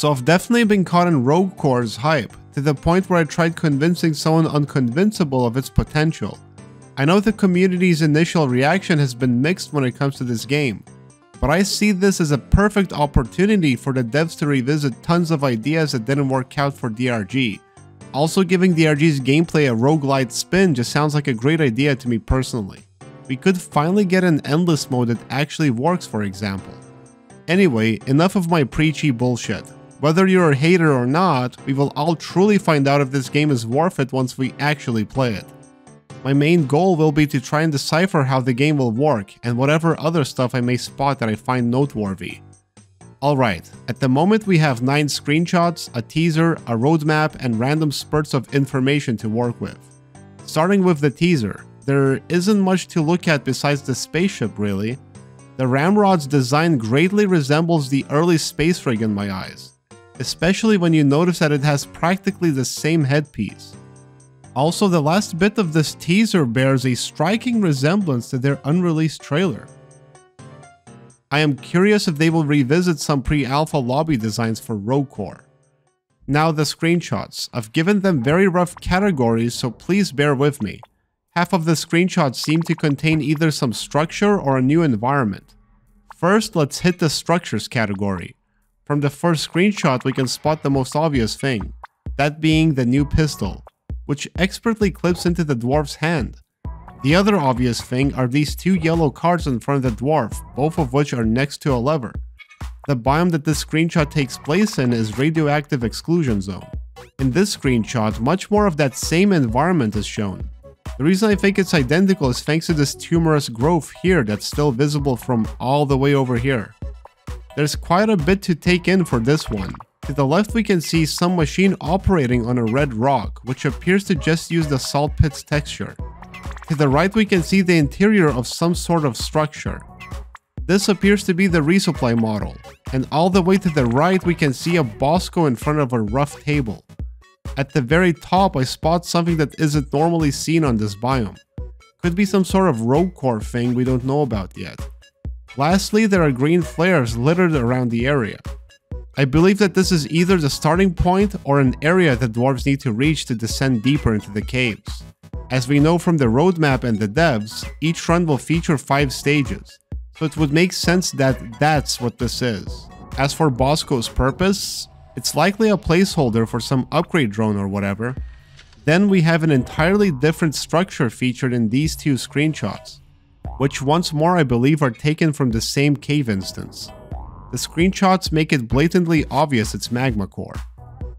So I've definitely been caught in Rogue Core's hype, to the point where I tried convincing someone unconvincible of its potential. I know the community's initial reaction has been mixed when it comes to this game, but I see this as a perfect opportunity for the devs to revisit tons of ideas that didn't work out for DRG. Also giving DRG's gameplay a roguelite spin just sounds like a great idea to me personally. We could finally get an endless mode that actually works for example. Anyway, enough of my preachy bullshit. Whether you're a hater or not, we will all truly find out if this game is worth it once we actually play it. My main goal will be to try and decipher how the game will work and whatever other stuff I may spot that I find noteworthy. Alright, at the moment we have 9 screenshots, a teaser, a roadmap, and random spurts of information to work with. Starting with the teaser, there isn't much to look at besides the spaceship really. The Ramrod's design greatly resembles the early space rig in my eyes, especially when you notice that it has practically the same headpiece. Also, the last bit of this teaser bears a striking resemblance to their unreleased trailer. I am curious if they will revisit some pre-alpha lobby designs for Rogue Core. Now the screenshots. I've given them very rough categories, so please bear with me. Half of the screenshots seem to contain either some structure or a new environment. First, let's hit the structures category. From the first screenshot, we can spot the most obvious thing, that being the new pistol, which expertly clips into the dwarf's hand. The other obvious thing are these two yellow cards in front of the dwarf, both of which are next to a lever. The biome that this screenshot takes place in is Radioactive Exclusion Zone. In this screenshot, much more of that same environment is shown. The reason I think it's identical is thanks to this tumorous growth here that's still visible from all the way over here. There's quite a bit to take in for this one. To the left we can see some machine operating on a red rock, which appears to just use the salt pit's texture. To the right we can see the interior of some sort of structure. This appears to be the resupply model, and all the way to the right we can see a Bosco in front of a rough table. At the very top I spot something that isn't normally seen on this biome. Could be some sort of rogue core thing we don't know about yet. Lastly, there are green flares littered around the area. I believe that this is either the starting point or an area that dwarves need to reach to descend deeper into the caves. As we know from the roadmap and the devs, each run will feature 5 stages, so it would make sense that that's what this is. As for Bosco's purpose, it's likely a placeholder for some upgrade drone or whatever. Then we have an entirely different structure featured in these two screenshots, which once more I believe are taken from the same cave instance. The screenshots make it blatantly obvious it's Magma Core.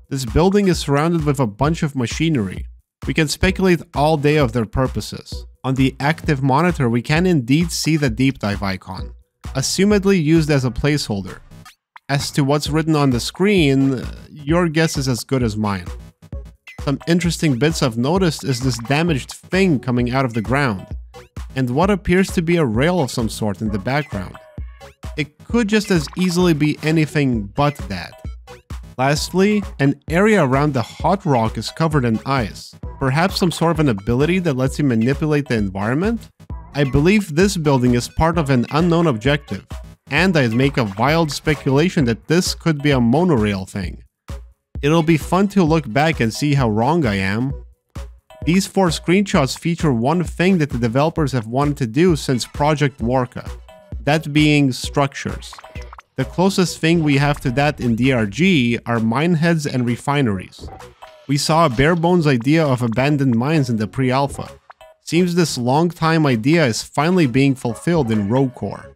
This building is surrounded with a bunch of machinery, we can speculate all day of their purposes. On the active monitor, we can indeed see the deep dive icon, assumedly used as a placeholder. As to what's written on the screen, your guess is as good as mine. Some interesting bits I've noticed is this damaged thing coming out of the ground, and what appears to be a rail of some sort in the background. It could just as easily be anything but that. Lastly, an area around the hot rock is covered in ice. Perhaps some sort of an ability that lets you manipulate the environment? I believe this building is part of an unknown objective, and I'd make a wild speculation that this could be a monorail thing. It'll be fun to look back and see how wrong I am. These four screenshots feature one thing that the developers have wanted to do since Project Warka, that being structures. The closest thing we have to that in DRG are mineheads and refineries. We saw a bare bones idea of abandoned mines in the pre-alpha. Seems this long time idea is finally being fulfilled in Rogue Core.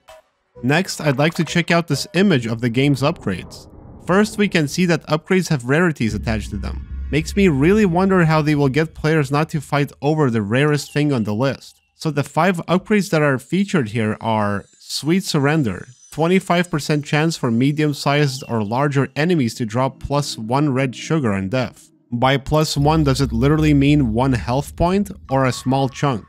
Next, I'd like to check out this image of the game's upgrades. First, we can see that upgrades have rarities attached to them. Makes me really wonder how they will get players not to fight over the rarest thing on the list. So the 5 upgrades that are featured here are Sweet Surrender, 25% chance for medium-sized or larger enemies to drop plus 1 red sugar on death. By plus 1 does it literally mean 1 health point or a small chunk?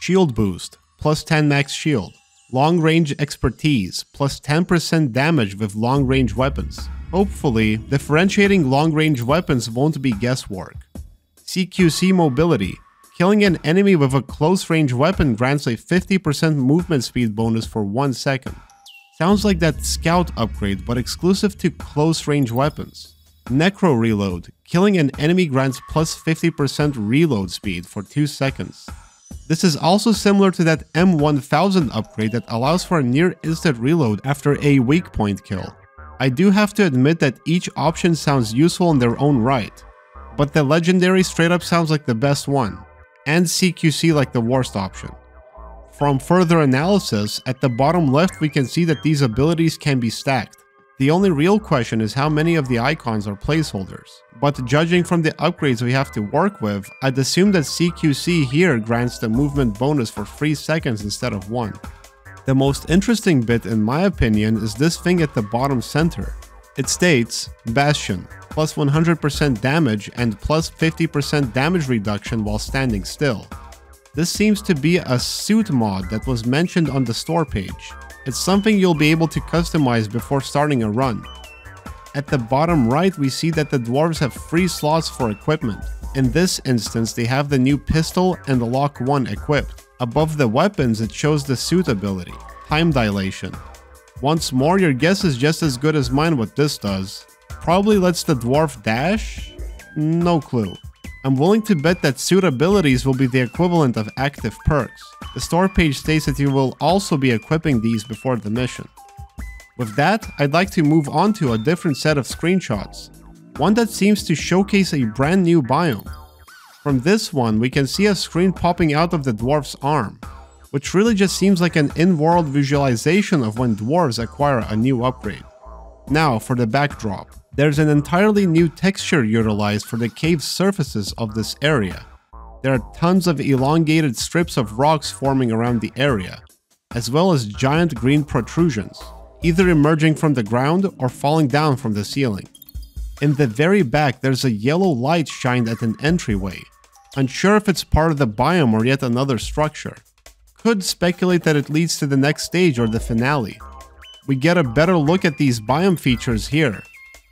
Shield boost, plus 10 max shield. Long range expertise, plus 10% damage with long range weapons. Hopefully, differentiating long range weapons won't be guesswork. CQC mobility. Killing an enemy with a close range weapon grants a 50% movement speed bonus for 1 second. Sounds like that scout upgrade, but exclusive to close range weapons. Necro Reload, killing an enemy grants plus 50% reload speed for 2 seconds. This is also similar to that M1000 upgrade that allows for a near instant reload after a weak point kill. I do have to admit that each option sounds useful in their own right, but the legendary straight up sounds like the best one, and CQC like the worst option. From further analysis, at the bottom left we can see that these abilities can be stacked. The only real question is how many of the icons are placeholders. But judging from the upgrades we have to work with, I'd assume that CQC here grants the movement bonus for 3 seconds instead of 1. The most interesting bit in my opinion is this thing at the bottom center. It states, Bastion, plus 100% damage and plus 50% damage reduction while standing still. This seems to be a suit mod that was mentioned on the store page. It's something you'll be able to customize before starting a run. At the bottom right we see that the dwarves have free slots for equipment. In this instance they have the new pistol and the LOK-1 equipped. Above the weapons it shows the suit ability, time dilation. Once more your guess is just as good as mine what this does. Probably lets the dwarf dash? No clue. I'm willing to bet that suit abilities will be the equivalent of active perks. The store page states that you will also be equipping these before the mission. With that, I'd like to move on to a different set of screenshots, one that seems to showcase a brand new biome. From this one, we can see a screen popping out of the dwarf's arm, which really just seems like an in-world visualization of when dwarves acquire a new upgrade. Now for the backdrop. There's an entirely new texture utilized for the cave surfaces of this area. There are tons of elongated strips of rocks forming around the area, as well as giant green protrusions, either emerging from the ground or falling down from the ceiling. In the very back, there's a yellow light shined at an entryway, unsure if it's part of the biome or yet another structure. Could speculate that it leads to the next stage or the finale. We get a better look at these biome features here,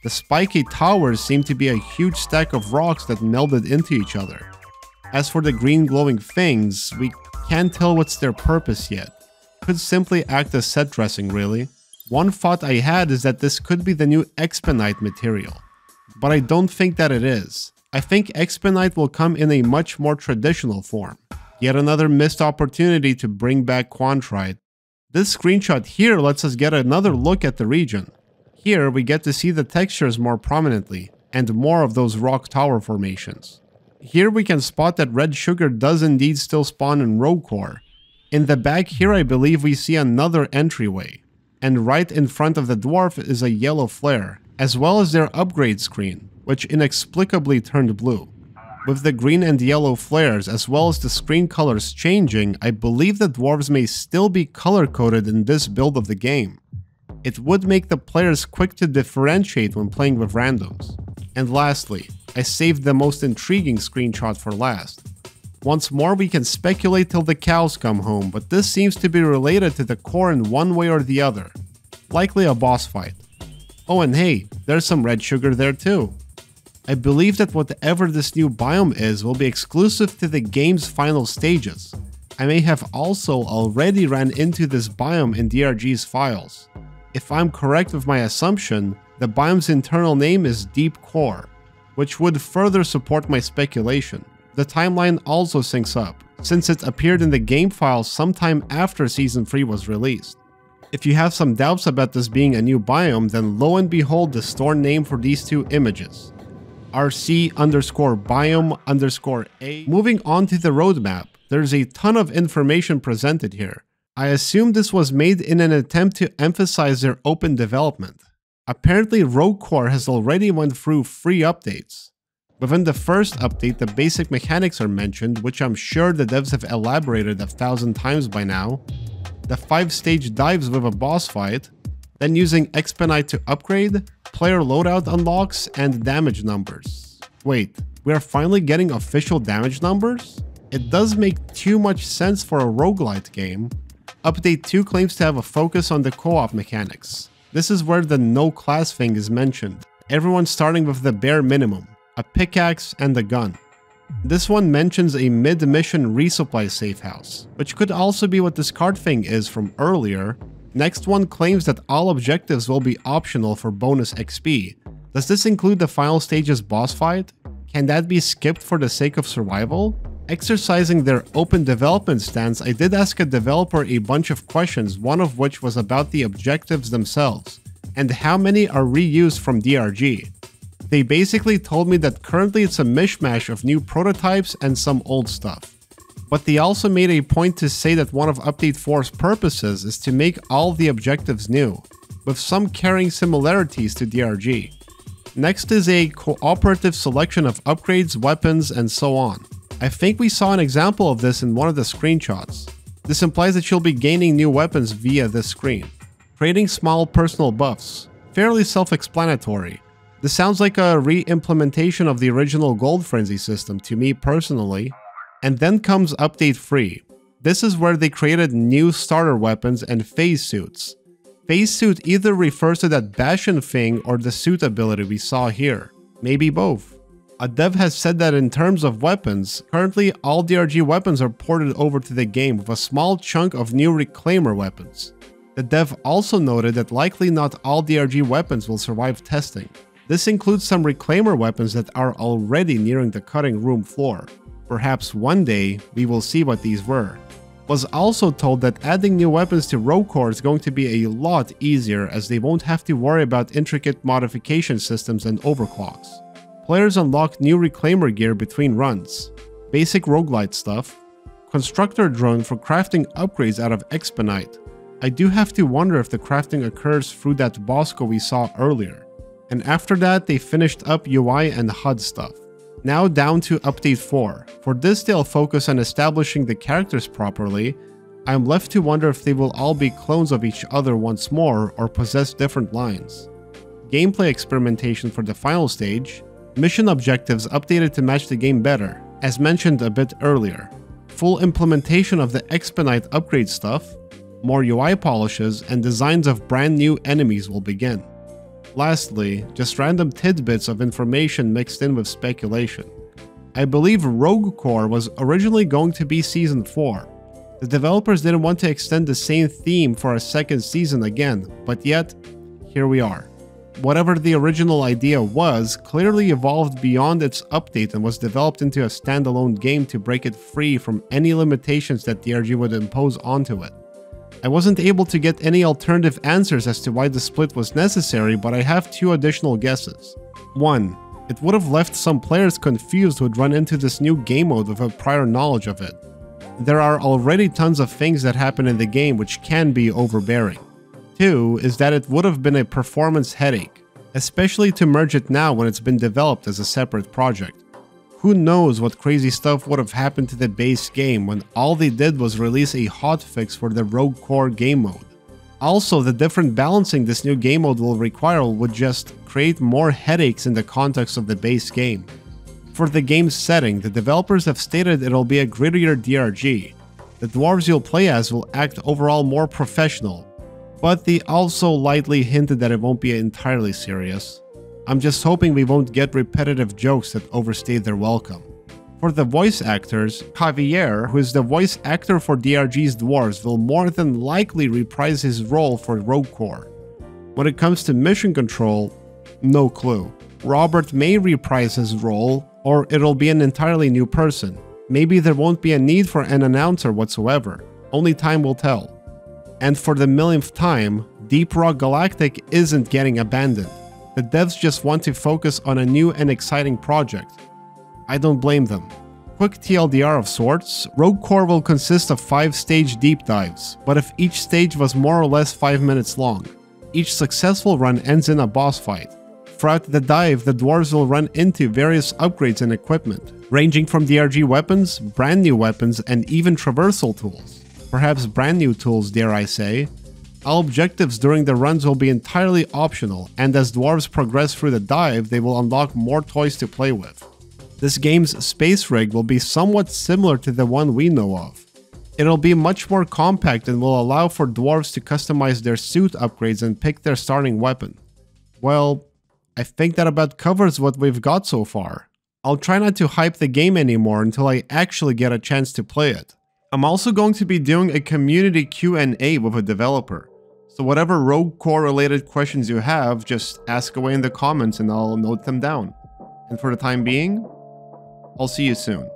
the spiky towers seem to be a huge stack of rocks that melded into each other. As for the green glowing things, we can't tell what's their purpose yet. Could simply act as set dressing really. One thought I had is that this could be the new Expanite material. But I don't think that it is. I think Expanite will come in a much more traditional form. Yet another missed opportunity to bring back Quantrite. This screenshot here lets us get another look at the region. Here we get to see the textures more prominently, and more of those rock tower formations. Here we can spot that red sugar does indeed still spawn in Rogue Core. In the back here I believe we see another entryway, and right in front of the dwarf is a yellow flare, as well as their upgrade screen, which inexplicably turned blue. With the green and yellow flares as well as the screen colors changing, I believe the dwarves may still be color coded in this build of the game it would make the players quick to differentiate when playing with randoms. And lastly, I saved the most intriguing screenshot for last. Once more we can speculate till the cows come home, but this seems to be related to the core in one way or the other. Likely a boss fight. Oh and hey, there's some red sugar there too. I believe that whatever this new biome is will be exclusive to the game's final stages. I may have also already ran into this biome in DRG's files. If I'm correct with my assumption, the biome's internal name is Deep Core, which would further support my speculation. The timeline also syncs up, since it appeared in the game files sometime after Season 3 was released. If you have some doubts about this being a new biome, then lo and behold the store name for these two images. RC underscore biome underscore A. Moving on to the roadmap, there's a ton of information presented here, I assume this was made in an attempt to emphasize their open development. Apparently Rogue Core has already went through three updates. Within the first update, the basic mechanics are mentioned, which I'm sure the devs have elaborated a thousand times by now. The 5-stage dives with a boss fight, then using Expanite to upgrade, player loadout unlocks, and damage numbers. Wait, we are finally getting official damage numbers? It does make too much sense for a roguelite game, Update 2 claims to have a focus on the co-op mechanics. This is where the no class thing is mentioned. Everyone starting with the bare minimum, a pickaxe and a gun. This one mentions a mid-mission resupply safe house, which could also be what this card thing is from earlier, Next one claims that all objectives will be optional for bonus XP. Does this include the final stage's boss fight? Can that be skipped for the sake of survival? Exercising their open development stance, I did ask a developer a bunch of questions, one of which was about the objectives themselves, and how many are reused from DRG. They basically told me that currently it's a mishmash of new prototypes and some old stuff. But they also made a point to say that one of Update 4's purposes is to make all the objectives new, with some carrying similarities to DRG. Next is a cooperative selection of upgrades, weapons, and so on. I think we saw an example of this in one of the screenshots. This implies that you'll be gaining new weapons via this screen. Creating small personal buffs. Fairly self-explanatory. This sounds like a re-implementation of the original Gold Frenzy system to me personally. And then comes Update 3. This is where they created new starter weapons and phase suits. Phase suit either refers to that Bastion thing or the suit ability we saw here. Maybe both. A dev has said that in terms of weapons, currently all DRG weapons are ported over to the game with a small chunk of new Reclaimer weapons. The dev also noted that likely not all DRG weapons will survive testing. This includes some Reclaimer weapons that are already nearing the cutting room floor. Perhaps one day we will see what these were. Was also told that adding new weapons to Rogue Core is going to be a lot easier as they won't have to worry about intricate modification systems and overclocks. Players unlock new Reclaimer gear between runs, basic roguelite stuff, Constructor drone for crafting upgrades out of Expanite. I do have to wonder if the crafting occurs through that Bosco we saw earlier. And after that, they finished up UI and HUD stuff. Now down to Update 4. For this they'll focus on establishing the characters properly. I'm left to wonder if they will all be clones of each other once more or possess different lines. Gameplay experimentation for the final stage, Mission objectives updated to match the game better, as mentioned a bit earlier. Full implementation of the Expanite upgrade stuff, more UI polishes, and designs of brand new enemies will begin. Lastly, just random tidbits of information mixed in with speculation. I believe Rogue Core was originally going to be Season 4. The developers didn't want to extend the same theme for a second season again, but yet, here we are whatever the original idea was, clearly evolved beyond its update and was developed into a standalone game to break it free from any limitations that DRG would impose onto it. I wasn't able to get any alternative answers as to why the split was necessary, but I have two additional guesses. 1. It would have left some players confused who'd run into this new game mode without prior knowledge of it. There are already tons of things that happen in the game which can be overbearing. Two is that it would have been a performance headache, especially to merge it now when it's been developed as a separate project. Who knows what crazy stuff would have happened to the base game when all they did was release a hotfix for the Rogue Core game mode. Also, the different balancing this new game mode will require would just create more headaches in the context of the base game. For the game's setting, the developers have stated it'll be a grittier DRG. The dwarves you'll play as will act overall more professional, but they also lightly hinted that it won't be entirely serious. I'm just hoping we won't get repetitive jokes that overstay their welcome. For the voice actors, Javier, who is the voice actor for DRG's Dwarves, will more than likely reprise his role for Rogue Core. When it comes to mission control, no clue. Robert may reprise his role, or it'll be an entirely new person. Maybe there won't be a need for an announcer whatsoever. Only time will tell. And for the millionth time, Deep Rock Galactic isn't getting abandoned. The devs just want to focus on a new and exciting project. I don't blame them. Quick TLDR of sorts, Rogue Core will consist of 5 stage deep dives, but if each stage was more or less 5 minutes long. Each successful run ends in a boss fight. Throughout the dive, the dwarves will run into various upgrades and equipment, ranging from DRG weapons, brand new weapons, and even traversal tools perhaps brand new tools dare I say. All objectives during the runs will be entirely optional, and as dwarves progress through the dive, they will unlock more toys to play with. This game's space rig will be somewhat similar to the one we know of. It'll be much more compact and will allow for dwarves to customize their suit upgrades and pick their starting weapon. Well, I think that about covers what we've got so far. I'll try not to hype the game anymore until I actually get a chance to play it. I'm also going to be doing a community Q&A with a developer. So whatever Rogue Core related questions you have, just ask away in the comments and I'll note them down. And for the time being, I'll see you soon.